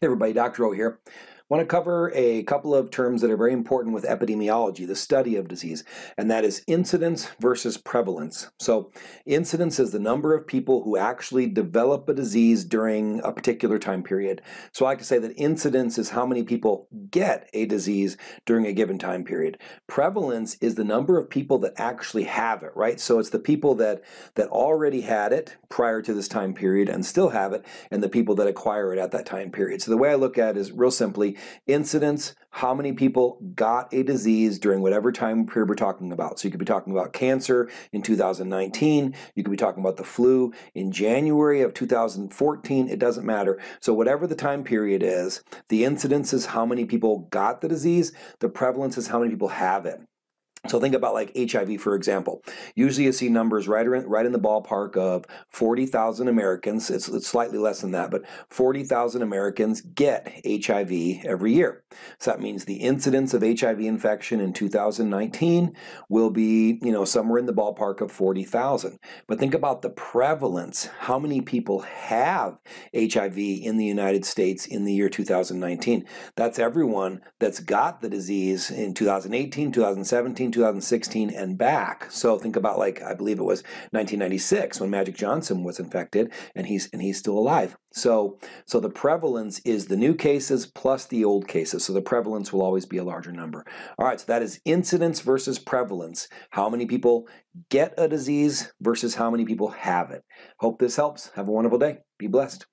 Hey everybody, Dr. O here. Want to cover a couple of terms that are very important with epidemiology, the study of disease, and that is incidence versus prevalence. So, incidence is the number of people who actually develop a disease during a particular time period. So, I like to say that incidence is how many people get a disease during a given time period. Prevalence is the number of people that actually have it, right? So, it's the people that that already had it prior to this time period and still have it, and the people that acquire it at that time period. So, the way I look at it is real simply incidence, how many people got a disease during whatever time period we're talking about. So you could be talking about cancer in 2019, you could be talking about the flu in January of 2014, it doesn't matter. So whatever the time period is, the incidence is how many people got the disease, the prevalence is how many people have it. So think about like HIV, for example. Usually you see numbers right, around, right in the ballpark of 40,000 Americans. It's, it's, slightly less than that, but 40,000 Americans get HIV every year. So that means the incidence of HIV infection in 2019 will be, you know, somewhere in the ballpark of 40,000. But think about the prevalence. How many people have HIV in the United States in the year 2019? That's everyone that's got the disease in 2018, 2017, 2016 and back. So think about like I believe it was 1996 when Magic Johnson was infected and he's and he's still alive. So so the prevalence is the new cases plus the old cases. So the prevalence will always be a larger number. All right, so that is incidence versus prevalence. How many people get a disease versus how many people have it. Hope this helps. Have a wonderful day. Be blessed.